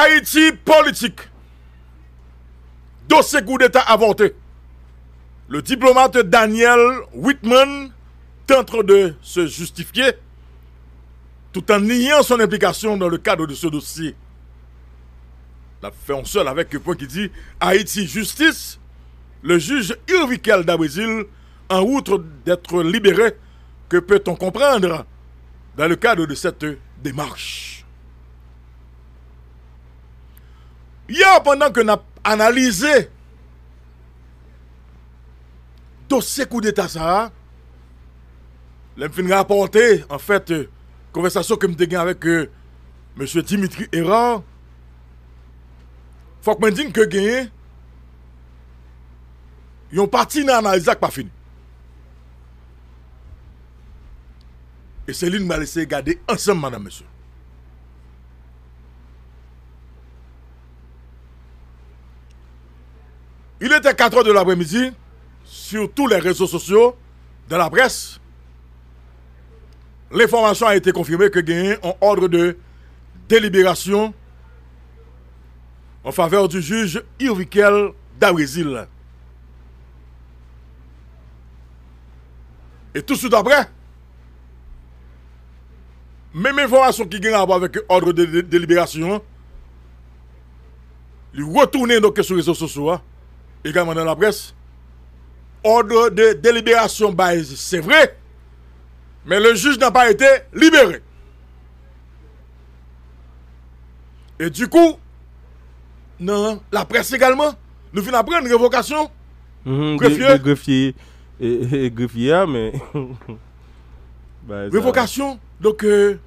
Haïti politique. Dossier coup d'État avorté. Le diplomate Daniel Whitman tente de se justifier tout en niant son implication dans le cadre de ce dossier. La fait en seul avec un point qui dit Haïti justice. Le juge Irvikel d'Abrésil, en outre d'être libéré, que peut-on comprendre dans le cadre de cette démarche? Ya, pandan ke nap analize dosye kou deta sa, lem fin raponte, an fèt, konversasyon euh, ke mte gen avèk M. Dimitri Erard, fòk men din ke genye, yon pati nan analize ak pa fini. E Seline m'a lese gade ansem, madame, monsieur. Était 4 heures de l'après-midi, sur tous les réseaux sociaux, dans la presse, l'information a été confirmée que Gagné en ordre de délibération en faveur du juge Irvikel d'Abrésil. Et tout de suite après, même information qui gagne avec ordre de, délibération, lui retourner donc sur les réseaux sociaux, hein, également dans la presse, ordre de délibération, c'est vrai, mais le juge n'a pas été libéré. Et du coup, non, la presse également, nous venons prendre une révocation. Mhm, greffier. greffier et, greffier, mais. bah, révocation. Donc, euh,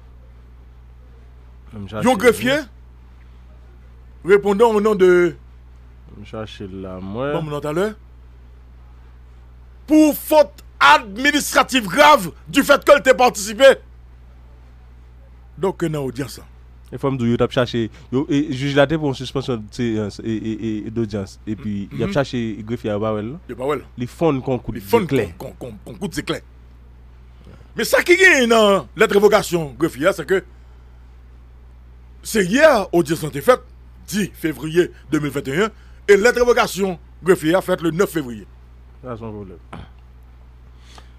Yon greffier, répondant au nom de. Chercher la moi. Bon. Pour faute administrative grave du fait qu'elle t'ait participé. Donc, non, audience. Il faut me dire, il a cherché. Le juge l'a pour une suspension d'audience. Et puis, il a mhm. cherché greffier à Bawel. Les fonds qu'on coûte. Les fonds qu'on coûte, c'est clair. Mais ça qui est dans la révocation greffier, c'est que c'est hier, audience a été faite, 10 février 2021, et la révocation greffier a faite le 9 février. Ça, son problème.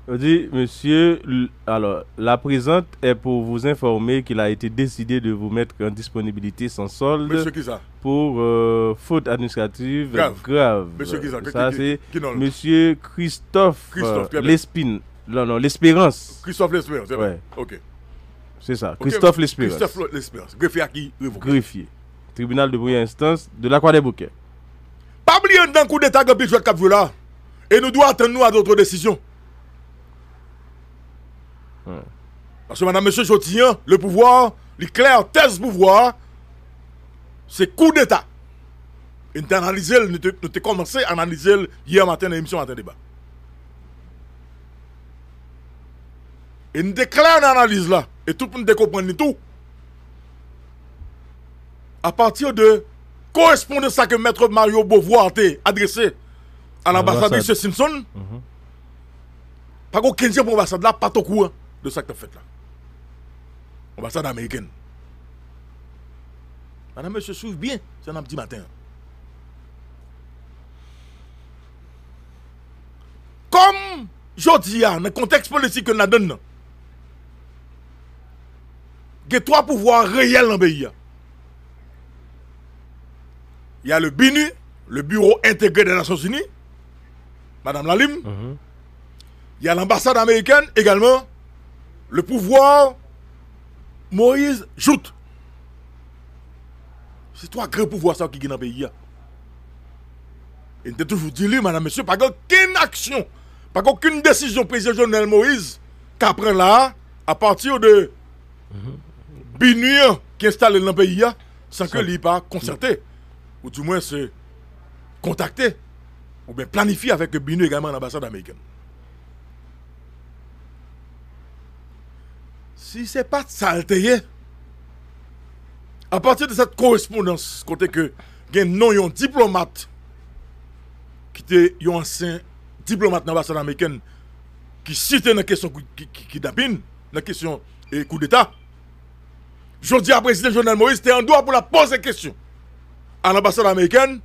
On dit, monsieur, alors, la présente est pour vous informer qu'il a été décidé de vous mettre en disponibilité sans solde. Monsieur qui ça Pour euh, faute administrative grave. Monsieur qui ça Ça, c'est monsieur Christophe, Christophe euh, Lespine. Non, non, l'Espérance. Christophe L'Espérance, c'est vrai. Ok. C'est ça, Christophe L'Espérance. Christophe L'Espérance. Greffier à qui Greffier. Tribunal de première instance de la Croix des Bouquets. Pas oublier un coup d'état que jouer Cap là. Et nous devons attendre nous à d'autres décisions. Parce que madame, monsieur Jotien, le pouvoir, le clair, thèse pouvoir, c'est coup d'État. Et nous avons commencé à analyser hier matin dans l'émission Matin Débat. Et nous déclarons l'analyse là. Et tout le monde comprendre tout. À partir de correspondance ça que Maître Mario Beauvoir a adressé à l'ambassade de Simpson, mhm. pas qu'aucun pour l'ambassade là, pas tout courant de ça que tu as fait là. Ambassade américaine. Madame, monsieur, souffle bien, c'est un petit matin. Comme je dis, dans le contexte politique que nous donne, il y a trois pouvoirs réels dans le pays. Il y a le BINU, le Bureau intégré des Nations Unies, Madame Lalim. Il y a l'ambassade américaine également, le pouvoir Moïse Joute. C'est trois grands pouvoirs qui sont dans le pays. Et je toujours dit, madame, monsieur, pas aucune action, pas aucune décision président Jovenel Moïse qu'après là, à partir de Binuir qui est installé dans le pays, sans que lui pas concerté, ou du moins se contacter, ou bien planifier avec Binu également l'ambassade américaine. si c'est pas saleté, à partir de cette correspondance, côté que non un diplomate qui était un ancien diplomate l'ambassade américaine qui cite dans la question dans la question et coup d'État. Je dis à président Jovenel Moïse, c'était en droit pour la poser question. an ambasade Ameriken,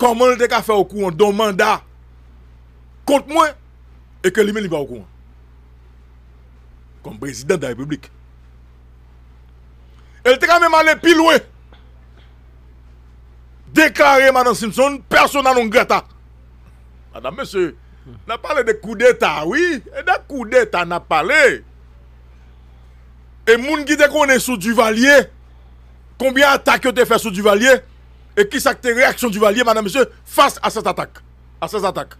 koman l te ka fe ou kouan don manda kont mwen, e ke li men li ba ou kouan. Kom prezident da republik. El te ka men male pilwe, deklare Manon Simpson, personan non greta. Madame, monsieur, nan pale de kou d'Etat, oui, e da kou d'Etat nan pale. E moun ki te konen sou Duvalier, combien d'attaques ont été faites sous Duvalier, et qui s'acte réaction du Duvalier, madame, monsieur, face à cette attaque. À ces attaques?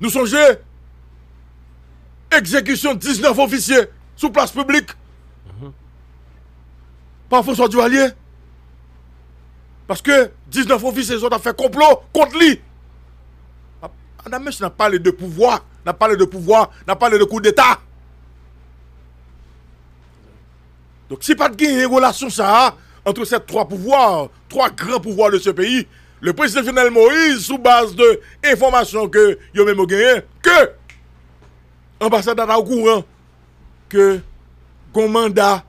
Nous songez, exécution de 19 officiers sous place publique, par François Duvalier. Parce que 19 officiers ont fait complot contre lui. Madame, monsieur n'a parlé de pouvoir, n'a parlé de pouvoir, n'a parlé de coup d'État. Donc, si pas de une relation ça, entre ces trois pouvoirs, trois grands pouvoirs de ce pays, le président Jovenel Moïse, sous base de informations que yo même gagné, que l'ambassadeur au courant que un mandat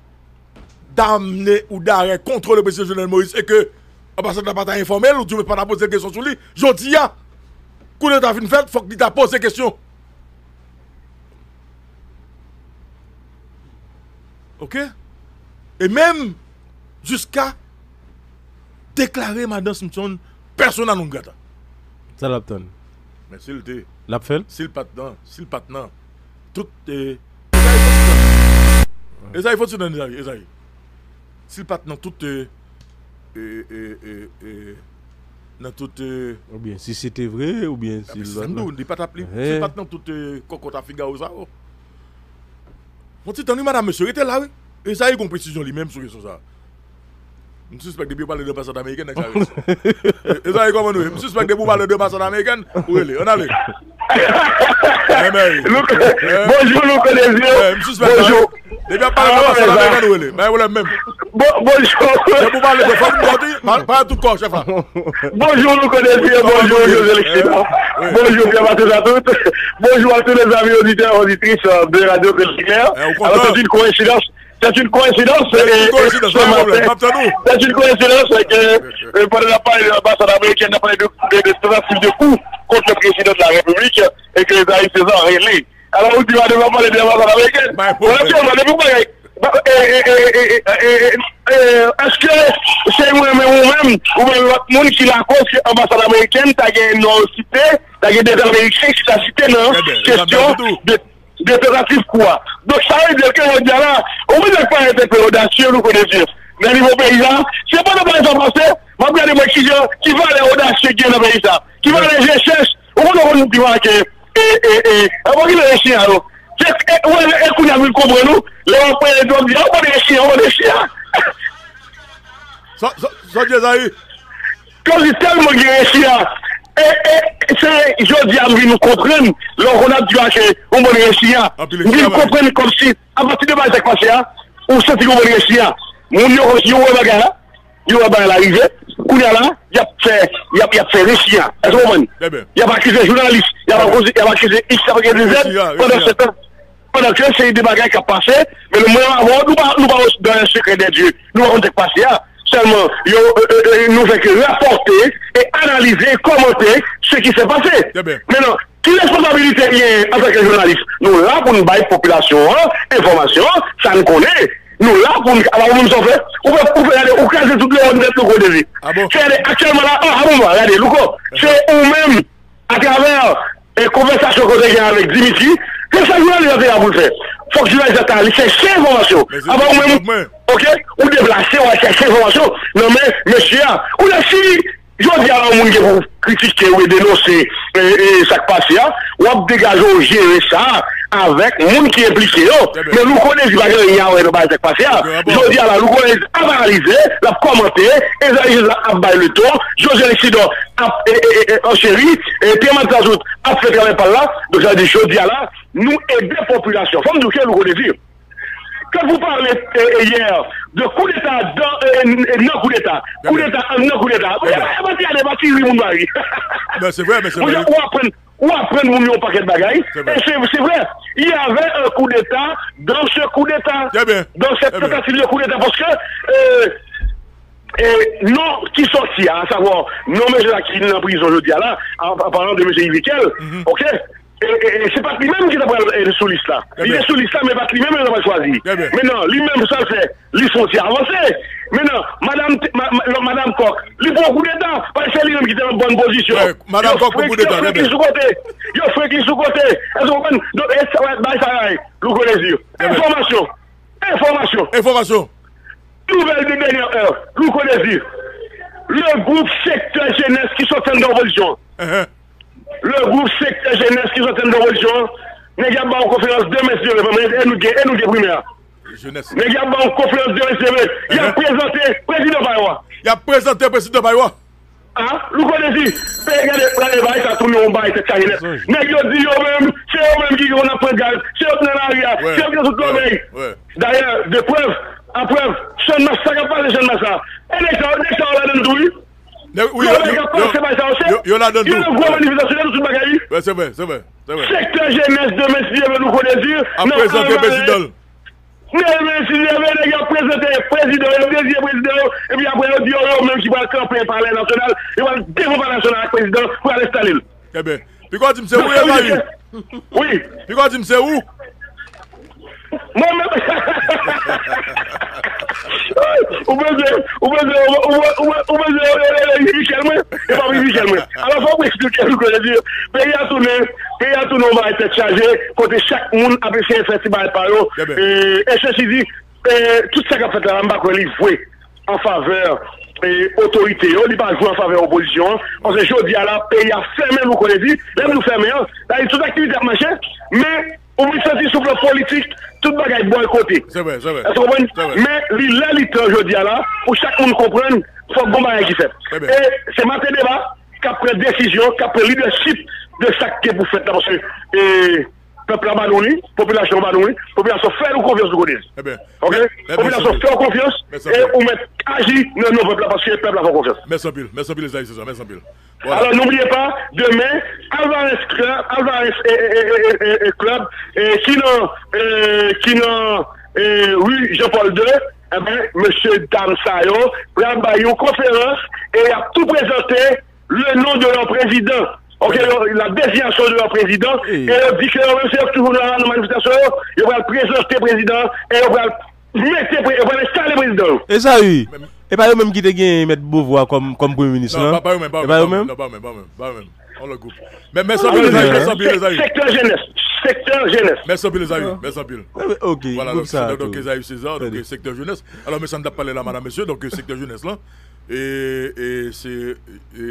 d'amener ou d'arrêt contre le président Jovenel Moïse et que l'ambassadeur n'a pas informé ou tu ne pas poser des questions sur lui, je dis, coup d'état fin fait, il faut qu'il t'a posé des questions. Ok? Et même jusqu'à déclarer Madame Simpson personne à non grata. Ça l'a Mais s'il dit. L'a fait S'il pas dedans, s'il pas dedans. Tout est. Et ça, il faut se donner, et ça. S'il pas dedans, tout est. nan tout... Ou bien, si se te vre, ou bien si... Sando, di pat apli, si pat nan tout kokota figa ou za ou. Monsi, tan nou madame, monsi, rete la ou. E sa yon kon presisyon li menm sou kesyon sa. M suspect debi ou pale de ambassade Ameriken, nek sa yon. E sa yon kon manou, m suspect debi ou pale de ambassade Ameriken, ou ele, an ale. Bonjour, Louke Dezio. M suspect debi, debi ou pale de ambassade Ameriken, ou ele. Mè yon mèm. Bonjour. Debi ou pale de fòm kòti, pale tout kòk, chef la. Bonjour, Louke Dezio. Bonjour, José Lechidon. Bonjour, bien matin à toutes. Bonjour à tous les amis auditeurs, auditrices euh, de Radio Crédit Claire. Alors, c'est une coïncidence. C'est une coïncidence. C'est une coïncidence, C'est une coïncidence que euh, par la part de l'ambassade américaine n'a pas de tentative de coup contre le président de la République et que les Haïtiens ont réglé. Alors, on dit, on ne va pas les l'ambassade américaine. Est-ce que c'est vous-même ou-même, ou même l'autre monde qui la cause que l'ambassade américaine t'a gagné une non-cité, t'a gagné des Américains qui t'a cité, non? Question de Depesatif kwa? Dok sa yon deke yon djala, ou mi dek pa yon dek perodasyon nou konefif. Nan nivou peyizan, se pa nan peyizan franse, mwen gade mwen kizyon, ki va le odasyon gen nan peyizan. Ki va le jeses, ou mwen nou konou diwa ke, e, e, e, avon ki le resyen alo. Se, e, ou e, e, kou nan vil kombre nou, le wap peyizan diwa, ou mwen resyen, ou mwen resyen. Sa, sa, sa dje zayi? Kozi tel mwen gen resyen, Je di am vi nou kompren Lò kon ap di wache ou moun resi ya Vi nou kompren kom si A pati de ba zek pase ya Ou se ti ou moun resi ya Moun yo resi yo wè bagay la Yo wè bagay la rive Kounya la Yap fe resi ya Yap akize jounalist Yap akize x organizen Pendan se tan Pendan ke se yi de bagay ka pase Men nou mwen avon Nou pa ou se dan sekre de Diyo Nou wè kon zek pase ya Seulement, yo, euh, euh, euh nous fait que rapporter et analyser, commenter ce qui s'est passé. Eh Maintenant, qui responsabilité bien en tant que journaliste Nous là pour nous bailler population, hein, information, ça nous connaît. Nous là pour ah, nous faire, on peut regarder, on casse tout le monde le gros désir. C'est actuellement là, ah bon, regardez, eh c'est nous-mêmes, à travers euh, les conversations qu'on a avec Dimitri, que ça journaliste a fait pour le faire. Faut que le journaliste aille chercher l'information. Mais c'est Avant du même, développement. ok, ou déplacer, on va chercher l'information. Non mais, monsieur, ou là, si, je dis à un monde qui vous critiquer ou ça qui passe là, ou à dégager ou gérer ça avec le monde qui est impliqué. oh. Très bien. Mais nous connaissons pas qu'il y a un base qui passe là. Très bien. Je dis à la, nous connaissons à analyser, la commenter, et ça, ils ont baillé le a, et, et, et, en chéri, et Pierre Tazout a fait travail par là. Donc, ça dit, je dis à la, nous aider la population. Comme nous, connaissons. Quand vous parlez euh, hier de coup d'État dans euh, non coup d'État, coup d'État, euh, non coup d'État, mon mari. Ben, c'est vrai, mais c'est Vous vrai. Ou apprendre, mon paquet de bagailles. C'est vrai. Il y avait un coup d'État dans ce coup d'État. Dans cette tentative de coup d'État. Parce que, Et non, qui sortit, à savoir, non, M. Jacqueline en prison aujourd'hui, là, en, en parlant de M. Yvikel, ok? Se pat li menm ki ta pral sou lis la. Li de sou lis la, men pat li menm ki ta pral chwazi. Menan, li menm sa se, li son si avanse. Menan, Madame Kok, li pou kou de tan, pal se li menm ki te nan bonne posisyon. Madame Kok pou kou de tan, yo frek li sou kote, yo frek li sou kote, e zo kon, do e sa wak bay sa ray, lou konezi yo. Informasyon, informasyon. Informasyon. Nouvel de denye heure, lou konezi yo. Le groupe sektor jenes ki soten nan revolsyon. E he. le groupe secteur jeunesse qui sont en train de révolution, nous avons une conférence de messieurs, et nous avons une primaire. Nous avons une conférence de messieurs, uh-huh. il a présenté président Bayoua. Il a présenté président Bayoua. Ha? Lou kon de di, pe gade prane bayi sa toune yon bayi se kajenet. Nèk yo di yo mèm, se yo mèm ki yo nan pren gaz, se yo nan aria, se yo ki yo sou kon mèy. Darye, de prev, an prev, chen mas sa kapal de chen mas sa. E nek sa ou la den doui, Yon la don tou. Yon la vwa manifestasyon nou sou bagay. Se vè, se vè. Sektor jenes de mesi yon nou konezi. A prezante prezidol. Mwen mesi yon vè yon prezante prezidol. Yon prezidol prezidol. E pi apre yon diyo yon mèm ki wale kampen parle nasyonal. Yon wale devoupa nasyonal ak prezidol pou alestalil. E ben. Pi kwa di mse ou yon vwa yon? Oui. Pi kwa di mse ou? Mwen mwen... Ou mwen zè, ou mwen zè, ou mwen zè, yi vichel mwen, e pa yi vichel mwen. A la fwa mwen esplike nou konen di, pe yatounen, pe yatounen mwen ete chaje, kote chak moun apesye festival paro, e chè si di, tout sa ka fète la mba kwen li vwe, an faveur, otorite yo, li pa jou an faveur oposisyon, an se jodi a la, pe ya fèmen nou konen di, lèm nou fèmen, la yi tout aktivite ap manche, men... veut sentir sur le plan politique, tout. Est-ce que vous comprenez? C'est vrai. Mais li- là, il je dis là, pour chaque monde comprenne, il faut que bon bagage qui fait. Eh ben. Et c'est matin débat, qu'après décision, qu'après leadership de ça que vous faites là, parce que et, peuple a population a ballonné, population fait nous confiance, vous connaissez. Eh bien. Ok? Population fait confiance, et on met agir dans nos peuples parce que le peuple a fait confiance. Merci en pile, merci en pile les amis, c'est ça, merci en pile. Voilà. Alors n'oubliez pas, demain, Alvarez Club, Alvarez et, et, Club, et qui n'ont, qui n'ont, oui, Jean-Paul II, eh ben, Monsieur Dam Sayo, prend bah, une conférence et a tout présenté le nom de leur président. Ok, la désignation de leur président, et on dit que même si toujours dans la manifestation, ils vont présenter le président, et on va mettre le président. Et ça, oui. Et pas eux-mêmes qui te gagnent mettre Beauvoir comme, comme Premier ministre. Non, pas eux-mêmes, pas eux-mêmes. Non, pas eux-mêmes, pas eux-mêmes. On le groupe. Mais merci à les amis. Secteur jeunesse. Secteur jeunesse. Merci à les amis. Merci à Ok, voilà, bon, donc, ça, donc, les amis César, donc, secteur jeunesse. Alors, mais ça ne t'a pas parlé là, madame, monsieur, donc, secteur jeunesse là. Et, et c'est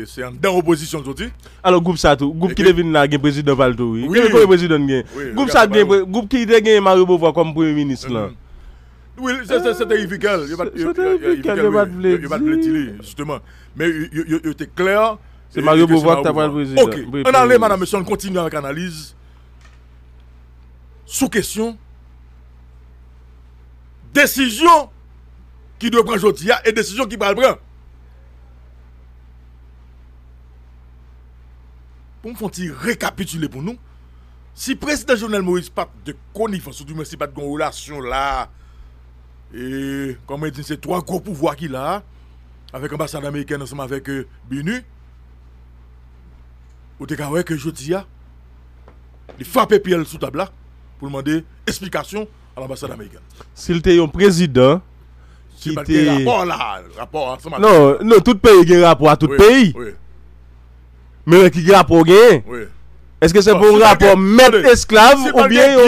c'est en dans opposition aujourd'hui. Alors, groupe ça tout. Groupe qui devine là, a président Valdo, oui. Oui. Président gagne Groupe ça, gagne- groupe qui gagne Mario Beauvoir comme Premier ministre là. Mhm. Oui, c'est- c'est- c'était efficace. Il y a pas- il y a- C'était il y a- il y a- efficace, il y a- il y a pas de il y a- il y a pas de blé blé justement. Mais il était clair. C'est Mario c'est Beauvoir qui t'a le président. Ok, on allait, madame, monsieur, on continue avec l'analyse. Sous question. Décision qui doit prendre aujourd'hui et décision qui va le prendre. Pour me faire récapituler pour nous, si le président Jovenel Moïse pas de connivence, ou du moins si pas de relation là, et comme dit, c'est trois gros pouvoirs qu'il a, avec l'ambassade américaine ensemble avec euh, BNU, ou te wè que je dis, il frappe Pierre sous table là, pour demander explication à l'ambassade américaine. S'il était un président qui était. rapport là, rapport ensemble. Non, non, tout pays a un rapport à tout Oui, pays. Oui, Men ki rapor gen oui. Eske se pou rapor met esklav Ou bien yo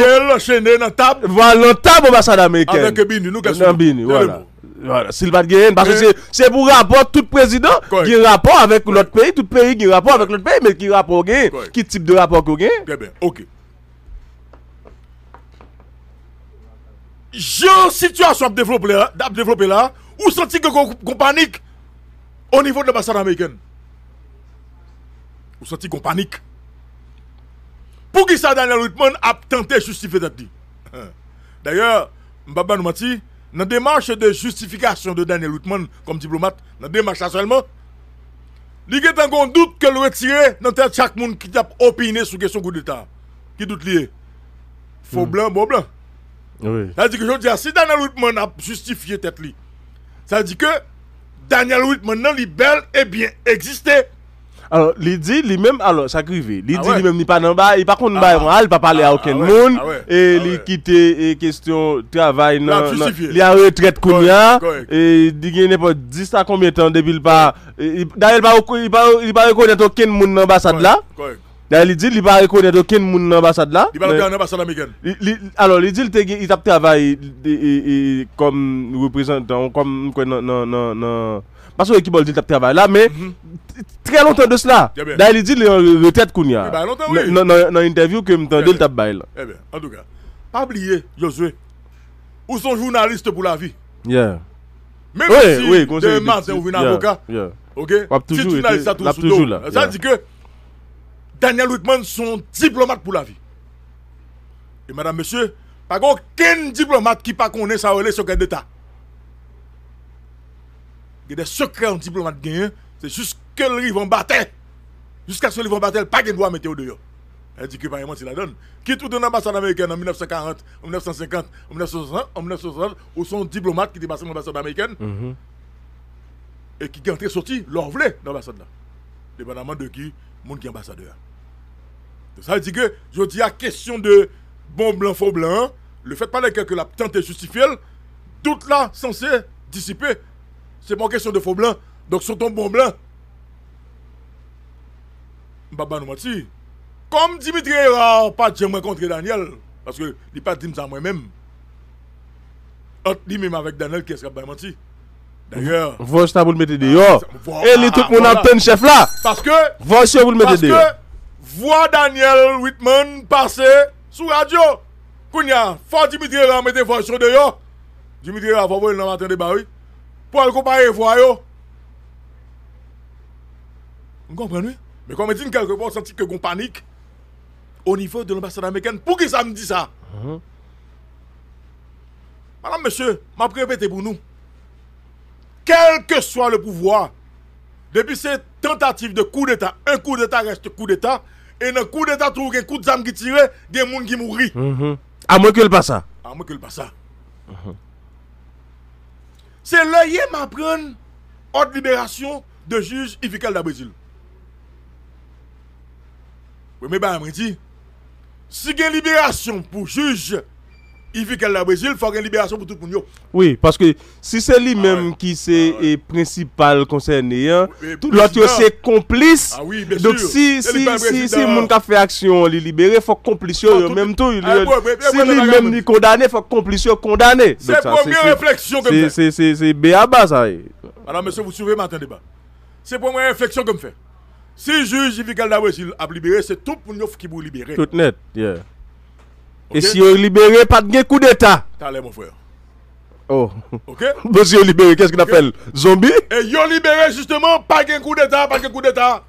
Vwa lan tab ambasade Ameriken Nan bini Silvat gen Se pou rapor tout prezident Gen rapor avèk lot peyi Tout peyi gen rapor avèk lot peyi Men ki rapor gen Ki tip de rapor ko gen Ok. Jan situasyon ap devlopè la Ou santi kon panik Ou nivou de ambasade Ameriken Ou senti qu'on panique. Pour qui ça Daniel Whitman a tenté de justifier cette dit. D'ailleurs, Mbaba nous menti, dans la démarche de justification de Daniel Whitman comme diplomate, dans la démarche là seulement, il y a un doute que le retirer dans tête chaque monde qui a opiné sur question coup d'état. Qui doute lié? Faux blanc, bon blanc. Oui. Ça veut dire que je dis, si Daniel Whitman a justifié tête ça veut dire que Daniel Whitman nan li bel et bien existé. Alors, il dit lui-même, alors, ça crivé. Il Ah dit ouais. pas dans bas, il pas contre Ah, bas, ah. il pas parler Ah, à aucun ah ouais, monde, ah question travail, Là, non, non, justifié. il a retraite kounya, correct. et il gagne n'importe 10 à combien de temps depuis il pas, il- d'ailleurs, il pas, il pas, il pas reconnaître aucun monde dans l'ambassade là. Correct. D'ailleurs, il dit, il pas reconnaître aucun monde dans l'ambassade là. Il va Mais- le faire en ambassade américaine. il- il- alors, il dit il te gen- a comme représentant, comme quoi, non, non, non, non. Parce que l'équipe dit a travaillé là, mais t- très longtemps de cela. D'ailleurs, il dit il est en retraite qu'on y a. Eh. Dans l'interview que m'entendais, Très il t'a bail là. Eh bien, en tout cas, pas oublier, Josué, ou son journaliste pour la vie? Yeah. Même Oui, si oui, conseil de de- matin ou un avocat, ok? Si tu n'as ça tout toujours là, Ça dit que Daniel Whitman sont diplomate pour la vie. Et madame, monsieur, pas aucun diplomate qui pas connaît sa relation secret d'État. Il y a des secrets en diplomate gagnent, c'est juste que le en battait. Jusqu'à ce livre en battait, pas qu'il doit mettre au dehors. Elle dit que par exemple, il la donne. Qui tout dans l'ambassade américaine en 1940, en 1950, en 1960, en 1960, ou sont diplomates qui dépassent l'ambassade américaine Mhm. et qui est entré sorti leur voulait dans l'ambassade là. Dépendamment de qui, monde qui est ambassadeur. Donc, ça veut dire que je dis à question de bon blanc, faux blanc, le fait par lequel que la tente est justifiée, tout là censé dissiper. C'est pas une question de faux blanc. Donc sur ton bon blanc. Baba nous menti. Comme Dimitri n'a pas jamais rencontré Daniel, parce que il n'a pas dit ça moi-même. Entre lui-même avec Daniel, qu'est-ce qu'il a menti? D'ailleurs, Voici ça vous le mettez dehors. Voilà, Et les tout le monde entend chef là. parce que Voici vous le mettez parce que dehors. voix Daniel Whitman passer sous radio. Kounya, faut Dimitri Ra mettre voix sur dehors. Dimitri Ra, faut voir le matin de oui. Pour le comparer voix yo. Vous comprenez? Mais comme dit quelque part, senti que qu'on panique au niveau de l'ambassade américaine. Pour qui ça me dit ça? Madame, monsieur, m'a répété pour nous. Quel que soit le pouvoir, depuis cette tentative de coup d'État, un coup d'État reste coup d'État, et dans coup d'État, tout un coup de zame qui tire, il y a des gens qui mourent. Mhm. À moins que le pas ça. À moins que le pas ça. Se lè yè m apren ot liberasyon de juj Ivikel Dabredil. Wè mè ba mwen di, si gen liberasyon pou juj pour juge Ivical da Brésil, il faut une libération pour tout le monde. Oui, parce que si c'est lui-même ouais. qui c'est Ah principal concerné, hein, tout l'autre c'est complice. Ah oui, bien Donc sûr. si si le si si le monde qui a fait action, il libéré, faut complice Ah, même tout. il- Ah, Si lui-même ouais. il condamné, faut complice condamné. C'est la ça, première réflexion je fais. C'est c'est c'est béaba ça. Madame, monsieur, vous suivez matin débat. C'est la première réflexion que je fais. Si le juge Ivical da Brésil a libéré, c'est tout pour nous qui vous libérer. Tout net, yeah. Et si yo libéré, pas de coup d'état. T'as l'air, mon frère. Oh. Ok? Bon, si yo libéré, qu'est-ce qu'on appelle Zombie? Et yo libéré justement, pas de coup d'état, pas de coup d'état.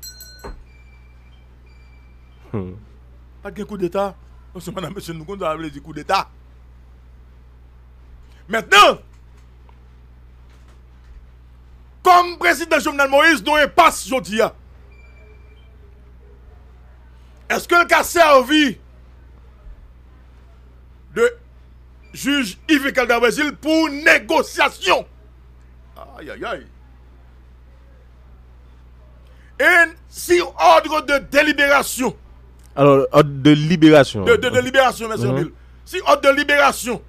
Hmm. Pas de coup d'état. C'est madame, monsieur, nous comptons avec les coup d'état. Maintenant, comme président Jovenel Moïse, nous passe aujourd'hui. Est-ce que le a servi de juge Yves Calda Brésil pour négociation? Aïe, aïe, aïe. Et si ordre de délibération, Alors, ordre de libération. de, de, de libération, Mhm. Emile. Si ordre de libération,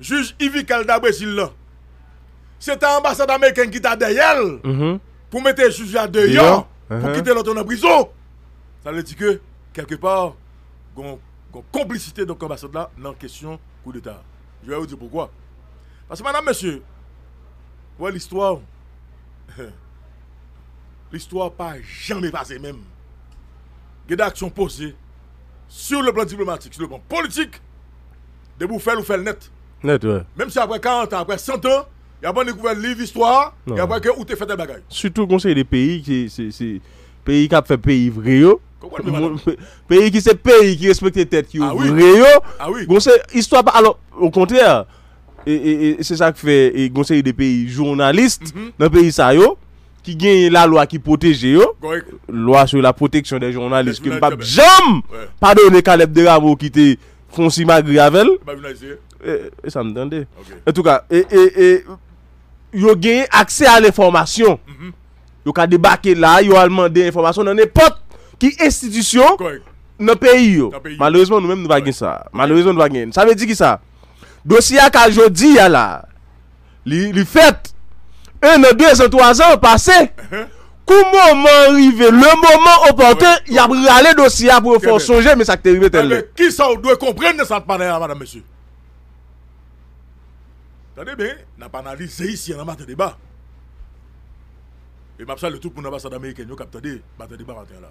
juge Yves Calda Brésil là, c'est un ambassadeur américain qui t'a derrière Mhm. pour mettre le juge à dehors, pour Mhm. quitter l'autre en prison. Ça veut dire que, quelque part, y a complicité de l'ambassade là dans la question coup d'État. Je vais vous dire pourquoi. Parce que, madame, monsieur, ouais, l'histoire, l'histoire pas jamais passé même. Il y a des actions posées sur le plan diplomatique, sur le plan politique, de vous faire ou faire net. Net, ouais. Même si après 40 ans, après 100 ans, il y a pas découvert livre histoire, et Non. après que où tu fait des bagailles. Surtout conseil des pays qui c'est Peyi kap fe peyi vre yo. Peyi ki se peyi ki respekte tet ki yo vre yo. Gonsen, histwa pa, alo, o kontrèr, e, e, e, se sa ki fe gonsen de peyi jounalist nan peyi sa yo, ki genye la lwa ki poteje yo, lwa sou la proteksyon de jounalist ki mbap jam, padone Kaleb Deramo ki te fonsi magri avel, e sa mdande. En tout ka, yo genye akse a l'informasyon, yo ka debake la, yo alman de informasyon nan nepot ki institisyon nan peyi yo. Malorizman nou men nou bagen sa. Malorizman nou bagen. Sa ve di ki sa? Dosya ka jodi ya la, li, li fet, 1 an, 2 an, 3 an pase, kou mouman rive, le mouman opote, y ap rale dosya pou fon sonje, men sa ki te rive tel le. Ki sa ou dwe komprenne sa te pade ya, madame, monsi? Tade ben, nan pa analize isi, nan mate deba. Et m'a le tout pour l'ambassade américaine, nous captez matin débat matin là.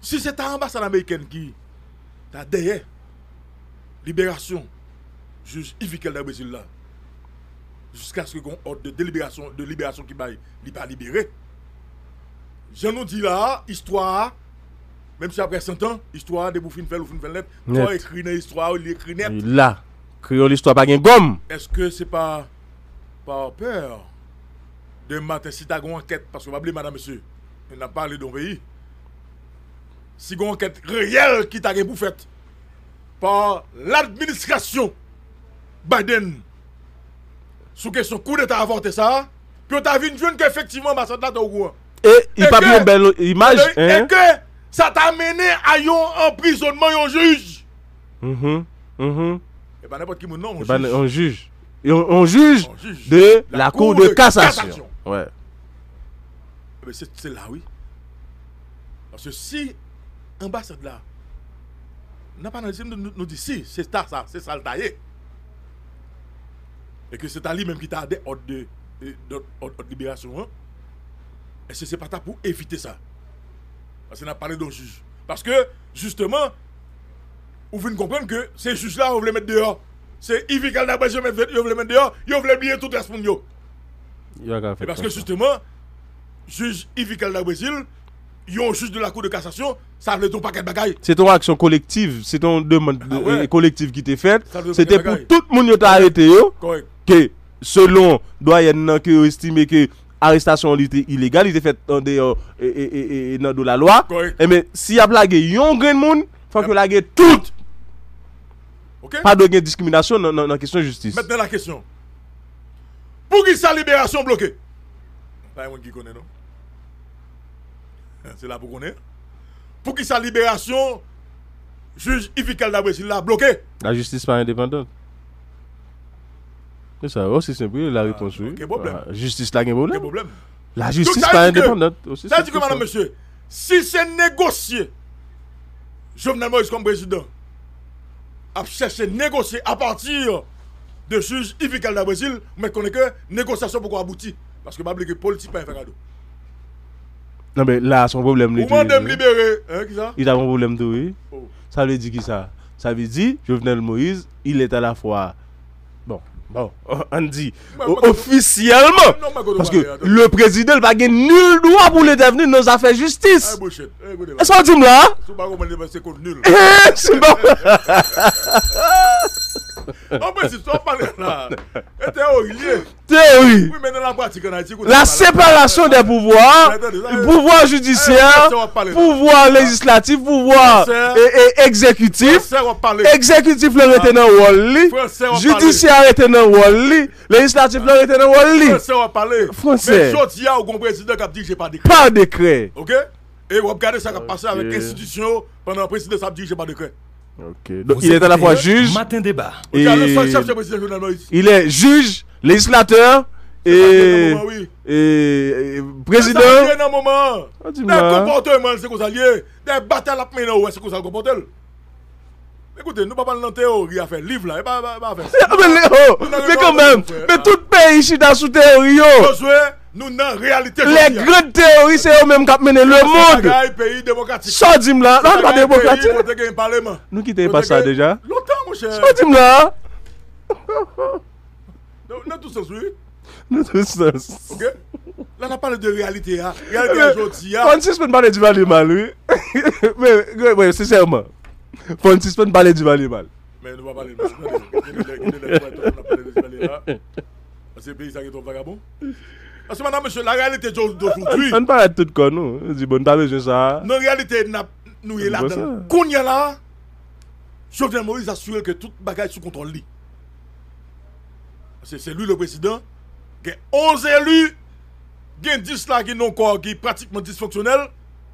Si c'est l'ambassade américaine qui t'a derrière libération juge Yves Kelda Brésil là jusqu'à ce qu'on ordre de délibération de libération qui va il pas libéré. Je nous dis là, histoire même si après 100 ans, histoire de bouffines faire ou fin faire net, toi écrit dans l'histoire, il écrit net. La, kriyon l'histoire pa gen gom. Est-ce que c'est pas par peur? de matin, si tu as une enquête, parce que vous oublier, madame, monsieur, on a parlé d'un pays, si une enquête réelle qui t'a pour faite par l'administration Biden sous question coup d'État avorté ça, puis on a vu une jeune qu'effectivement, l'ambassade là, Et il pas une belle image. Et que ça t'a mené à un emprisonnement, un juge. Mm -hmm. Et pas n'importe qui, non, on juge. On juge. On, juge de la, Cour de, cassation. Ouais. Ben, c'est là, oui. Parce que si ambassade là, n'a pas analysé, nous, nous, dit si, c'est ça, ça, c'est ça le taillé. Et que c'est à lui même qui t'a des ordres de, libération. Hein? Et c'est c'est pas ça pour éviter ça? Parce qu'on a parlé d'un juge. Parce que, justement, vous venez comprendre que ces juges-là, veut les mettre dehors. C'est Yves Calda je veut les mettre dehors, ils veulent oublier tout le monde, Et parce que justement, juge Yves Calda Brésil, yon juge de la Cour de Cassation, ça veut ton paquet de bagaille. C'est ton action collective, c'est ton demande ah ouais. Euh, collective qui t'est faite. C'était pour tout le monde qui t'a arrêté. Que selon doyen qui estimé que arrestation illégale, il était fait en dehors et, dans la loi. Et mais si y a blagué yon grain de monde, faut que blagué tout. Pas de discrimination dans la question de justice. Maintenant la question. Pour qui sa libération bloquée? Pas un monde qui connaît, non? C'est là pour connaître. Pour qui sa libération, juge Yves Calda Brésil l'a bloqué? La justice pa indépendante. Se sa, osi simple, la ok, problème? Ah, Justice la gen Quel problème? La justice ça pa veut dire que- indépendante. Aussi Ça dit que, madame, ça. monsieur, si c'est négocié, Jovenel Moïse comme président, a cherché négocier à partir de juge Yves Calda Brésil, mais qu'on est que négociation pour aboutir. Parce que je que politique pas un fait cadeau. Non mais là, son problème de me libérer, hein, qui ça? Il a un problème tou, oui. Oh. Ça veut dire qui ça? Ça veut dire, Jovenel Moïse, il est à la fois... Bon, bon, on dit, officiellement, Non, parce que le président va gagner nul droit pour le devenir dans les affaires Ah, justice. Eh, écoutez, Est-ce qu'on dit là Sou pas comment c'est nul. Eh, C'est bon. En principe, on parle là. Et théorie. Théorie. Oui, mais dans la pratique séparation des pouvoirs, euh, pouvoir judiciaire, là. pouvoir législatif, pouvoir exécutif. Exécutif le rete Français, on judiciaire rete nan wol li, législatif le rete. Français, on va parler. Français. Mais jodi a, ou gon président qui a dit que j'ai pas décret. Par décret. Ok? Et vous regardez ça qui a passé avec l'institution pendant le président, ça a dit que j'ai pas décret. Donc Vous il est à la fois juge, Matin débat. et le il est juge, législateur et, ça, oui. et, et président. dans un moment. Ah, Des comportements, c'est quoi ça lié. Des batailles à mener, c'est le comportement. Écoutez, nous pas parler dans théorie à faire livre là, et pas pas- pas faire ça. Mais, oh, mais quand même, mais tout pays chita sous théorie. Nous dans réalité. Les grandes théories, c'est eux-mêmes qui ont mené le monde. bagaille, pays démocratique. Ça dit là, non, pas démocratique. Nous quittons pas ça déjà. Longtemps, mon cher. Ça dit là. Non, non, tout ça, oui. Nous tous sens. Ok? Là, on a parlé de réalité. Hein. Réalité aujourd'hui. Hein. Francis peut parler du mal mal, oui. mais, mais, ouais, sincèrement. Francis peut parler du mal mal. Mais nous ne parler de. On ça. là. Parce que le pays, ça qui est un vagabond. Parce que madame, monsieur, la réalité d'aujourd'hui, On parle de tout con, nous. On dit, bon, t'as besoin de ça. nos réalités, n'a- nous y est pas là-dedans. Qu'on y a là, Jovenel Moïse assure que toute bagaille est sous contrôle. C'est lui le président. gen 11 élus, gen 10 là qui non corps qui pratiquement dysfonctionnel.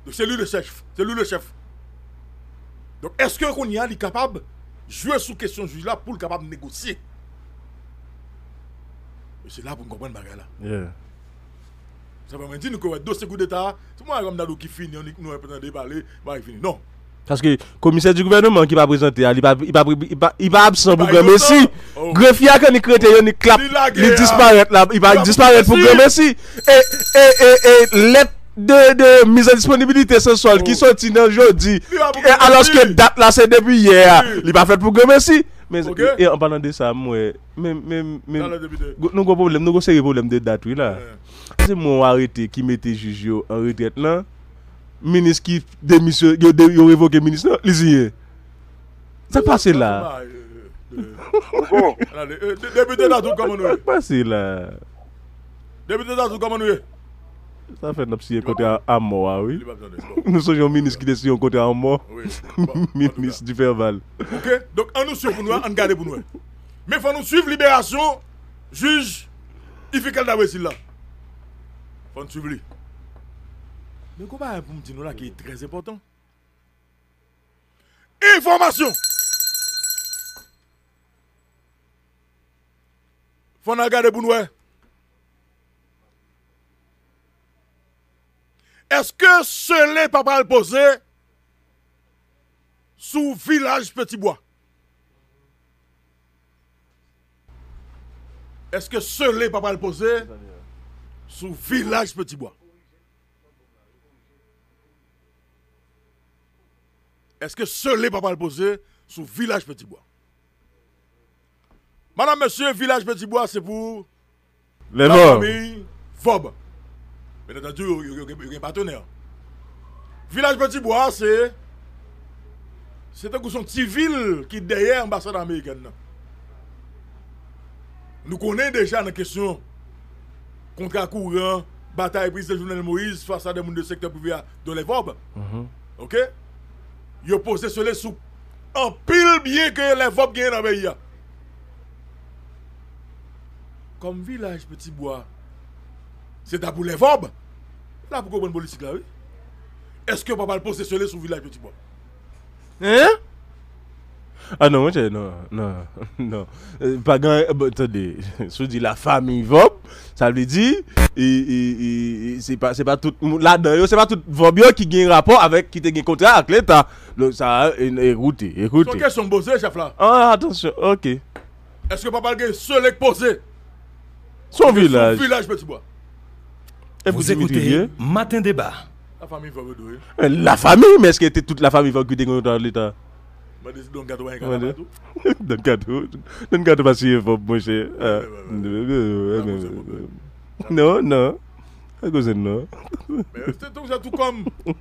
Donc c'est lui le chef. C'est lui le chef. Donc est-ce que qu'on y a, il est capable de jouer sous question juge là pour le capable de négocier? C'est là pour comprendre bagarre là. Yeah. Ça veut dire que dossier coup d'État, c'est moi qui finit, on nous représente des balles, va finir. Non. Parce que le commissaire du gouvernement qui va présenter, il va, il va, il va, absent pour Grand Messi. Greffier quand il crée, il clap, il disparaît là, il va disparaître pour Grand Messi. Et, et, et, et, lettre de, de mise à disponibilité sensuelle qui sortit dans jeudi. Alors que date là, c'est depuis hier, il va faire pour Grand Messi. Men, e an palan de sa mwen, men, men, men, nou go problem, nou go seri problem de dat wè la. Se mwen arete ki mette juj yo an retret lan, minis ki demisyon, yo revoke minis nan, li siye. Sa pase la. Depite datou koman wè. Sa pase la. Depite datou koman wè. Ça fait un petit côté à, mort, ah Il oui. Nous sommes un ministre qui décide un côté à mort. ministre du Ferval. Ok, donc on nous suit pour nous, on garde pour nous. Mais il faut nous suivre libération, juge, il fait quel ici là faut nous suivre lui. Mais comment pour me dire nous là qui est très important? Information Faut nous regarder pour nous. Est-ce que ce n'est pas mal posé sous village Petit Bois? Est-ce que ce n'est pas mal posé sous village Petit Bois? Est-ce que ce n'est pas mal posé sous village Petit Bois? Madame, monsieur, village Petit Bois, c'est pour Les la Men an tanjou, yon gen patonè. Vilaj Petitbois, se, se te kouson ti vil ki deye ambasade Ameriken nan. Nou konen deja nan kesyon kontra kouran, bataille prise de Jovenel Moïse face à des mondes de secteur privé dans les VOB. Mm -hmm. OK Ils ont posé sur les sous en pile bien que les VOB gagnent dans le pays. Comme village petit bois. C'est pour les VOB. Là, pourquoi bonne politique là, oui? Est-ce que papa le pose cela sous village Petit Bois? Hein? Ah non, non, non, non. Euh, Pas grand, euh, bon, attendez, je dis la famille Vob, ça veut dire, et, et, et, c'est pas, pas tout, yo, c'est pas tout Vob yo qui gagne rapport avec, qui te gagne contrat avec l'État. Donc, ça, é- écoutez, Son écoutez. question posée, chef là. Ah, attention, ok. Est-ce que papa le Son sous village. village Petit Bois? Et Vous écoutez? Matin Débat. La famille Vob doué. Euh, La famille, mais est-ce que était toute la famille gagne contrat avec l'État? Qu'il est Vob, mon cher. Ah, Ouais, ouais, ouais. Non, non. Cause de non. Mais c'est tout, c'est tout comme